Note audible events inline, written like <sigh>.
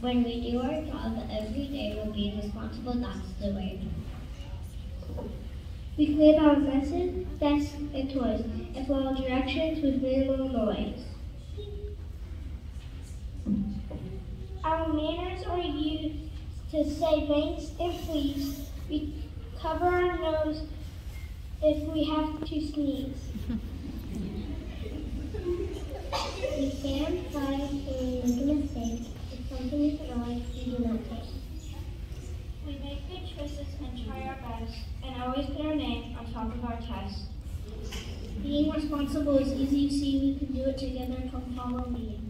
When we do our job every day, we'll be responsible. That's the way. We clean our messes, desks, and toys, and follow directions with minimal noise. Our manners are used to say thanks and please. We cover our nose if we have to sneeze. <laughs> We make good choices and try our best, and always put our name on top of our test. Being responsible is easy to see. We can do it together. Come follow me.